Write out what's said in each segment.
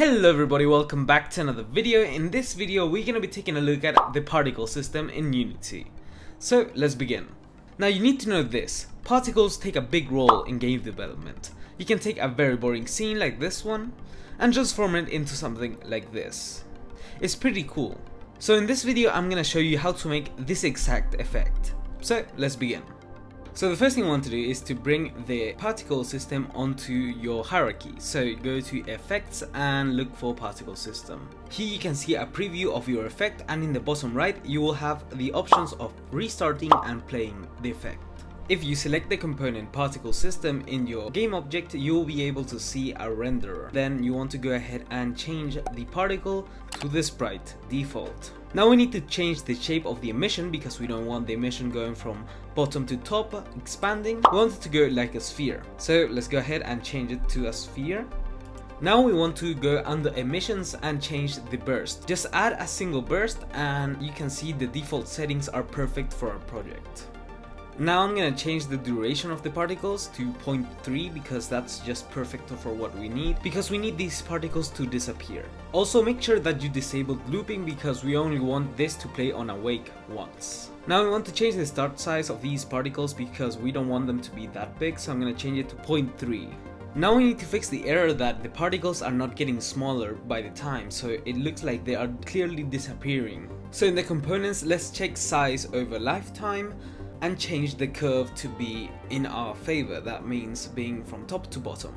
Hello everybody, welcome back to another video. In this video, we're going to be taking a look at the particle system in Unity. So, let's begin. Now you need to know this, particles take a big role in game development. You can take a very boring scene like this one, and transform it into something like this. It's pretty cool. So in this video, I'm going to show you how to make this exact effect. So, let's begin. So the first thing I want to do is to bring the particle system onto your hierarchy. So go to effects and look for particle system. Here you can see a preview of your effect and in the bottom right you will have the options of restarting and playing the effect. If you select the component particle system in your game object, you will be able to see a renderer. Then you want to go ahead and change the particle to the sprite default. Now we need to change the shape of the emission because we don't want the emission going from bottom to top expanding. We want it to go like a sphere. So let's go ahead and change it to a sphere. Now we want to go under emissions and change the burst. Just add a single burst and you can see the default settings are perfect for our project. Now I'm gonna change the duration of the particles to 0.3 because that's just perfect for what we need because we need these particles to disappear. Also make sure that you disabled looping because we only want this to play on awake once. Now we want to change the start size of these particles because we don't want them to be that big so I'm gonna change it to 0.3. Now we need to fix the error that the particles are not getting smaller by the time, so it looks like they are clearly disappearing. So in the components, let's check size over lifetime, and change the curve to be in our favor, that means being from top to bottom.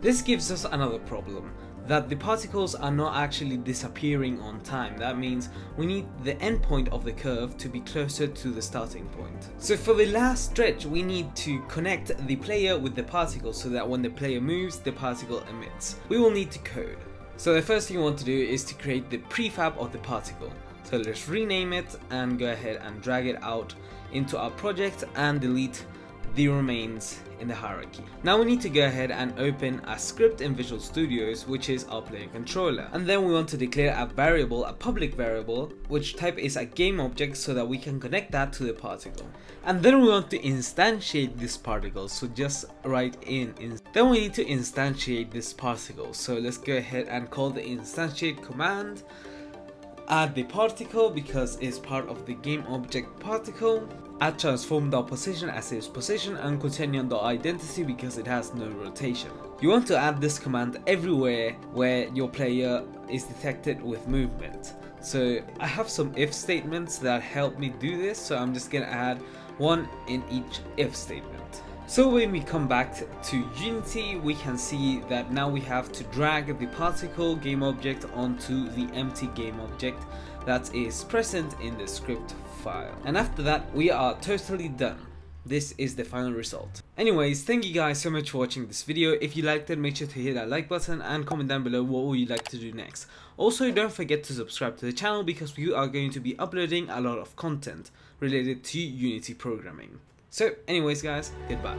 This gives us another problem, that the particles are not actually disappearing on time, that means we need the endpoint of the curve to be closer to the starting point. So for the last stretch we need to connect the player with the particle so that when the player moves the particle emits. We will need to code. So the first thing you want to do is to create the prefab of the particle. So let's rename it and go ahead and drag it out into our project and delete the remains in the hierarchy. Now we need to go ahead and open a script in Visual Studios which is our player controller and then we want to declare a variable, a public variable which type is a game object so that we can connect that to the particle. And then we want to instantiate this particle so just write in, in then we need to instantiate this particle so let's go ahead and call the instantiate command add the particle because it's part of the game object particle add transform the position as its position and quaternion the identity because it has no rotation. You want to add this command everywhere where your player is detected with movement. So I have some if statements that help me do this so I'm just gonna add one in each if statement. So when we come back to Unity, we can see that now we have to drag the particle game object onto the empty game object that is present in the script file. And after that, we are totally done. This is the final result. Anyways, thank you guys so much for watching this video. If you liked it, make sure to hit that like button and comment down below what would you like to do next. Also, don't forget to subscribe to the channel because we are going to be uploading a lot of content related to Unity programming. So anyways guys, goodbye.